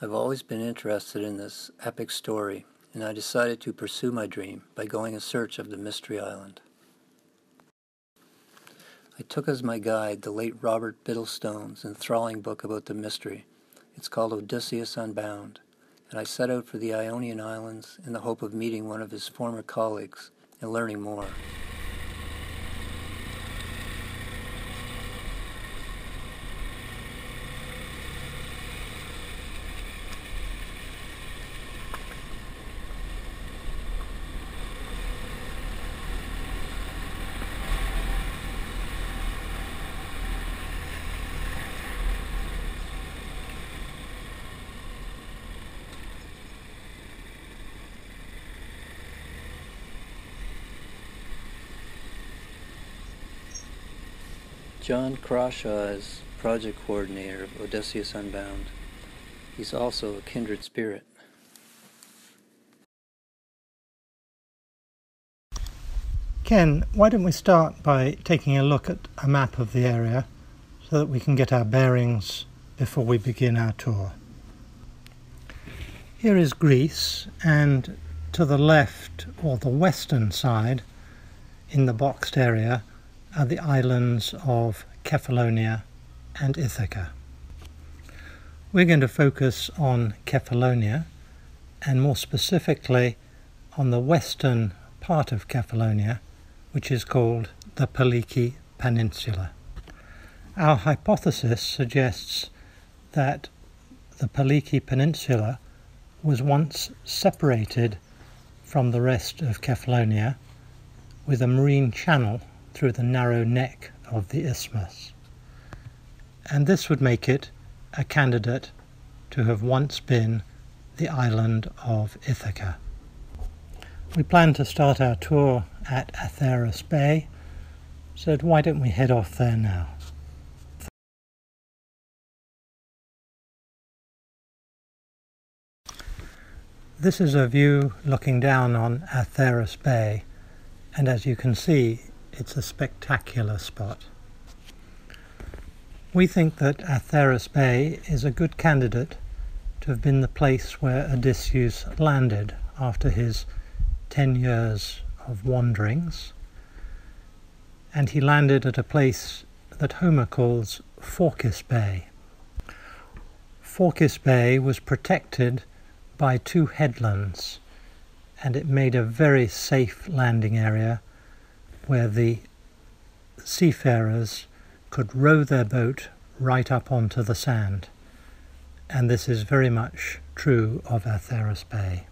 I've always been interested in this epic story, and I decided to pursue my dream by going in search of the Mystery Island. I took as my guide the late Robert Bittlestone's enthralling book about the mystery. It's called Odysseus Unbound, and I set out for the Ionian Islands in the hope of meeting one of his former colleagues and learning more. John Crawshaw is project coordinator of Odysseus Unbound. He's also a kindred spirit. Ken, why don't we start by taking a look at a map of the area so that we can get our bearings before we begin our tour. Here is Greece and to the left or the western side in the boxed area are the islands of Kephallonia and Ithaca. We're going to focus on Kephallonia and more specifically on the western part of Kephallonia which is called the Paliki Peninsula. Our hypothesis suggests that the Paliki Peninsula was once separated from the rest of Kephallonia with a marine channel through the narrow neck of the isthmus. And this would make it a candidate to have once been the island of Ithaca. We plan to start our tour at Atheras Bay, so why don't we head off there now? This is a view looking down on Atheras Bay, and as you can see, it's a spectacular spot. We think that Atheras Bay is a good candidate to have been the place where Odysseus landed after his 10 years of wanderings, and he landed at a place that Homer calls Phorcys Bay. Phorcys Bay was protected by two headlands, and it made a very safe landing area where the seafarers could row their boat right up onto the sand. And this is very much true of Atheras Bay.